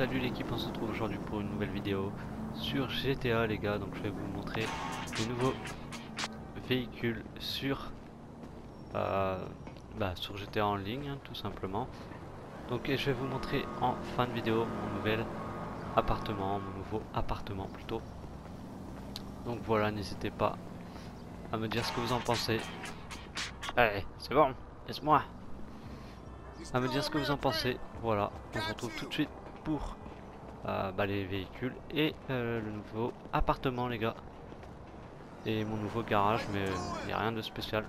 Salut l'équipe, on se retrouve aujourd'hui pour une nouvelle vidéo sur GTA les gars. Donc je vais vous montrer les nouveaux véhicules sur, euh, bah, sur GTA en ligne hein, tout simplement. Donc je vais vous montrer en fin de vidéo mon nouvel appartement, mon nouveau appartement plutôt. Donc voilà, n'hésitez pas à me dire ce que vous en pensez. Allez, c'est bon, laisse-moi à me dire ce que vous en pensez. Voilà, on se retrouve tout de suite euh, bah, les véhicules et euh, le nouveau appartement les gars. Et mon nouveau garage, mais il n'y a rien de spécial.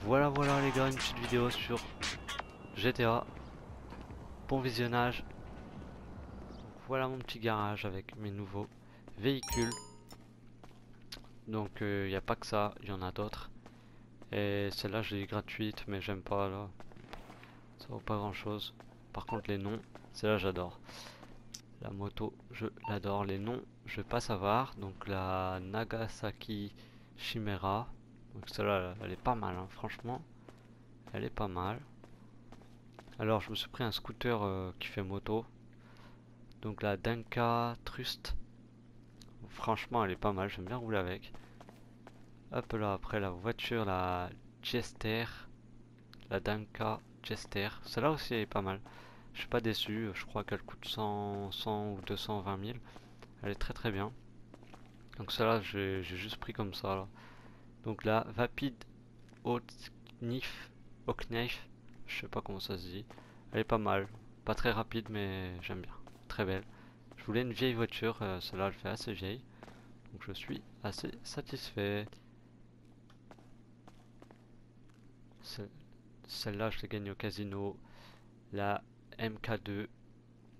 Voilà, voilà les gars, une petite vidéo sur GTA. Bon visionnage. Voilà mon petit garage avec mes nouveaux véhicules. Donc il euh, n'y a pas que ça, il y en a d'autres. Et celle-là je l'ai gratuite mais j'aime pas là. Ça vaut pas grand chose. Par contre les noms, celle-là j'adore. La moto, je l'adore. Les noms, je vais pas savoir. Donc la Nagasaki Chimera. Donc celle-là, elle est pas mal, hein. franchement. Elle est pas mal. Alors je me suis pris un scooter euh, qui fait moto. Donc la Danka Trust. Franchement, elle est pas mal. J'aime bien rouler avec. Hop là, après la voiture, la Jester. La Danka Jester. Celle-là aussi elle est pas mal. Je suis pas déçu. Je crois qu'elle coûte 100, 100 ou 220 000. Elle est très très bien. Donc celle-là, j'ai juste pris comme ça. Là. Donc la Vapid Knif. Knife. Je sais pas comment ça se dit. Elle est pas mal. Pas très rapide, mais j'aime bien. Très belle. Je voulais une vieille voiture. Euh, celle-là, elle fait assez vieille. Donc je suis assez satisfait. Celle-là, je l'ai gagnée au casino. La MK2.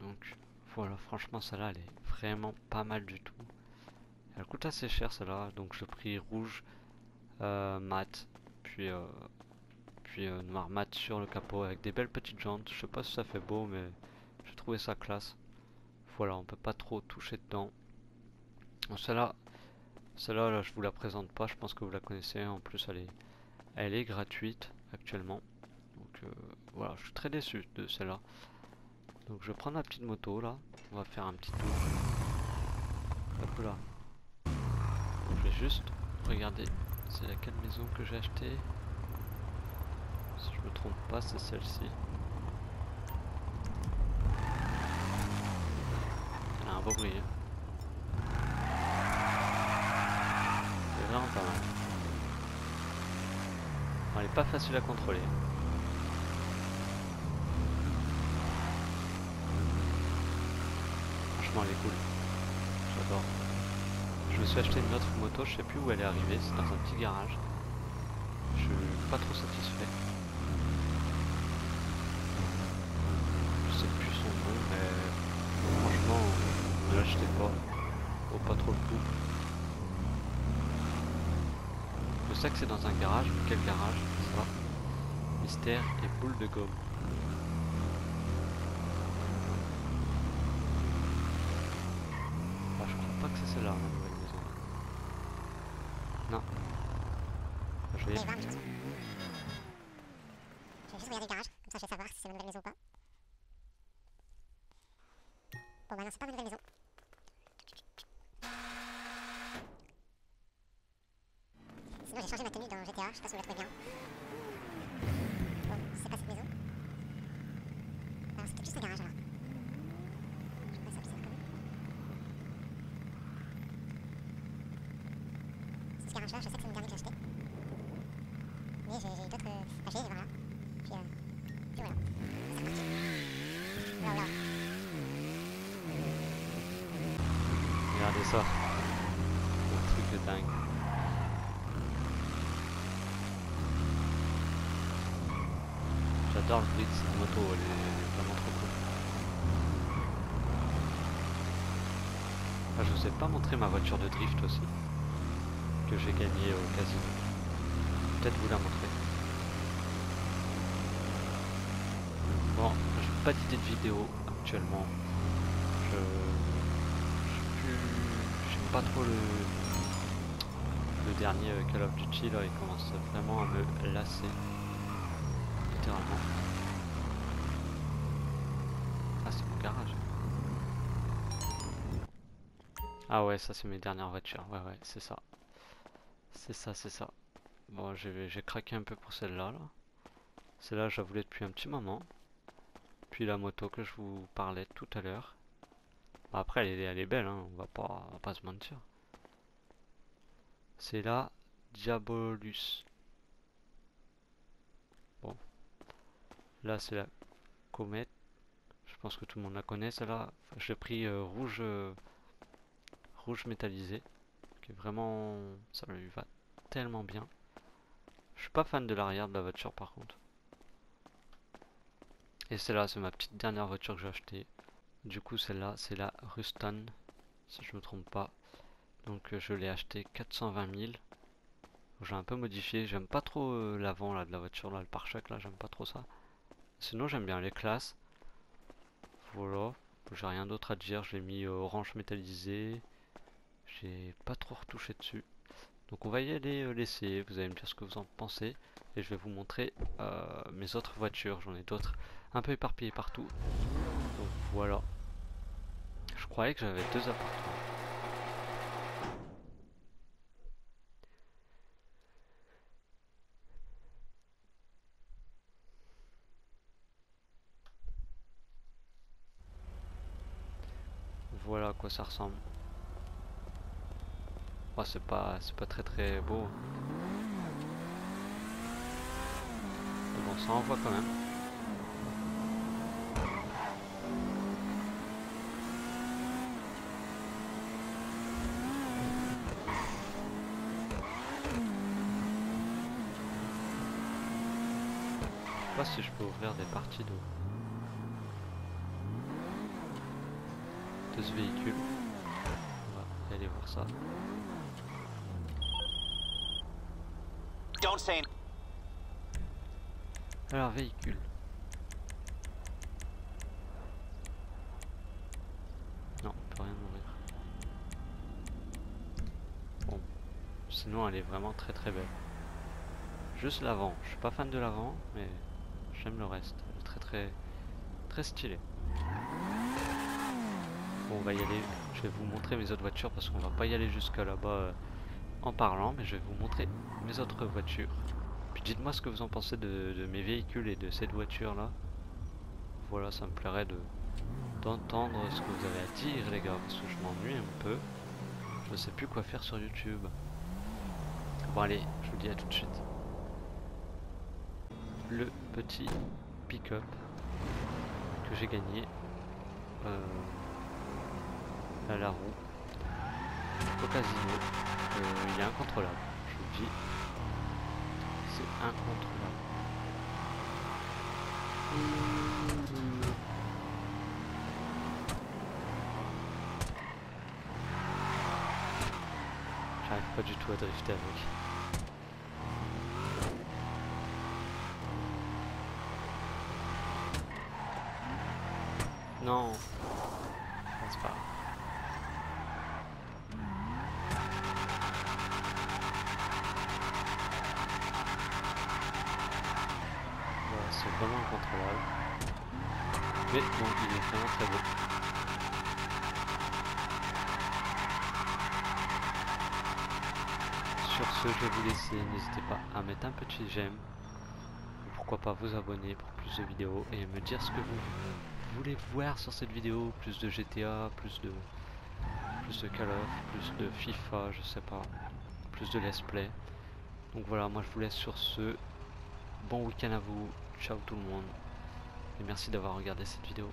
Donc voilà, franchement, celle-là, elle est vraiment pas mal du tout. Elle coûte assez cher, celle-là. Donc je pris rouge euh, mat. Puis, euh, puis euh, noir mat sur le capot avec des belles petites jantes. Je sais pas si ça fait beau, mais j'ai trouvé ça classe. Voilà, on peut pas trop toucher dedans. Celle-là, celle-là, là, je vous la présente pas. Je pense que vous la connaissez. En plus, elle est, elle est gratuite actuellement. Donc voilà, je suis très déçu de celle-là. Donc je vais prendre la petite moto là. On va faire un petit tour. Hop là. je vais juste regarder c'est laquelle maison que j'ai acheté. Si je me trompe pas, c'est celle-ci. Elle a un beau bruit. Hein. C'est vraiment pas mal. elle est pas facile à contrôler. Elle est cool. J'adore. Je me suis acheté une autre moto, je sais plus où elle est arrivée, c'est dans un petit garage. Je suis pas trop satisfait. Je sais plus son nom, mais franchement, ne l'achetez pas. Vaut pas trop le coup. Je sais que c'est dans un garage, quel garage Ça Mystère et boule de gomme. C'est celle-là, la nouvelle maison. Non. Je vais... Juste regarder le garage, comme ça je vais savoir si c'est une nouvelle maison ou pas. Bon bah non, c'est pas une nouvelle maison. Sinon j'ai changé ma tenue dans GTA, je sais pas si vous la trouvez bien. Bon, c'est pas cette maison. Alors c'était juste un garage alors. Je sais que c'est une dernière que j'ai acheté. Mais j'ai d'autres. Enfin, j'ai, voilà. Puis, euh, puis voilà. Là, là. Regardez ça. Un truc de dingue. J'adore le bruit de cette moto, elle est vraiment trop cool. Ah, je vous ai pas montré ma voiture de drift aussi que j'ai gagné au casino. Peut-être vous la montrer. Bon, j'ai pas d'idée de vidéo actuellement. Je j'aime pas trop le le dernier Call of Duty là, il commence vraiment à me lasser. Littéralement. Ah c'est mon garage. Ah ouais, ça c'est mes dernières voitures. Ouais, ouais, c'est ça. C'est ça, c'est ça. Bon, j'ai craqué un peu pour celle-là. Là. Celle-là, je la voulais depuis un petit moment. Puis la moto que je vous parlais tout à l'heure. Après, elle est, elle est belle, hein, on, va pas, on va pas se mentir. C'est la Diabolus. Bon. Là, c'est la comète. Je pense que tout le monde la connaît, celle-là. je l'ai pris euh, rouge, euh, rouge métallisé. Qui vraiment... Ça lui va tellement bien. Je suis pas fan de l'arrière de la voiture, par contre. Et celle-là, c'est ma petite dernière voiture que j'ai achetée. Du coup, celle-là, c'est la Ruston, si je me trompe pas. Donc, euh, je l'ai acheté 420 000. J'ai un peu modifié. J'aime pas trop euh, l'avant là de la voiture, là, le pare-choc, là, j'aime pas trop ça. Sinon, j'aime bien les classes. Voilà. J'ai rien d'autre à dire. Je l'ai mis orange métallisé. J'ai pas trop retouché dessus. Donc on va y aller euh, l'essayer, vous allez me dire ce que vous en pensez et je vais vous montrer mes autres voitures, j'en ai d'autres un peu éparpillées partout. Donc voilà, je croyais que j'avais deux appartements. Voilà à quoi ça ressemble. Oh, c'est pas c'est pas très très beau. Mais bon, ça envoie quand même. Je sais pas si je peux ouvrir des parties de, de ce véhicule. On va aller voir ça. Alors, véhicule. Non, on peut rien ouvrir. Bon. Sinon, elle est vraiment très très belle. Juste l'avant. Je suis pas fan de l'avant, mais j'aime le reste. Elle est très très très stylé. Bon, on va y aller. Je vais vous montrer mes autres voitures parce qu'on va pas y aller jusqu'à là-bas. En parlant, mais je vais vous montrer mes autres voitures. Puis dites-moi ce que vous en pensez de, mes véhicules et de cette voiture là. Voilà, ça me plairait de d'entendre ce que vous avez à dire les gars, parce que je m'ennuie un peu. Je ne sais plus quoi faire sur YouTube. Bon allez, je vous dis à tout de suite. Le petit pick-up que j'ai gagné euh, à la roue au casino. Euh, il est incontrôlable, je le dis. C'est incontrôlable. J'arrive pas du tout à drifter avec. Non, c'est pas vraiment incontrôlable. Mais bon, il est vraiment très beau. Sur ce, je vais vous laisser. N'hésitez pas à mettre un petit j'aime. Pourquoi pas vous abonner pour plus de vidéos et me dire ce que vous voulez voir sur cette vidéo. Plus de GTA, plus de plus de Call of, plus de FIFA, je sais pas. Plus de let's play. Donc voilà, moi je vous laisse sur ce. Bon week-end à vous. Ciao tout le monde. Et merci d'avoir regardé cette vidéo.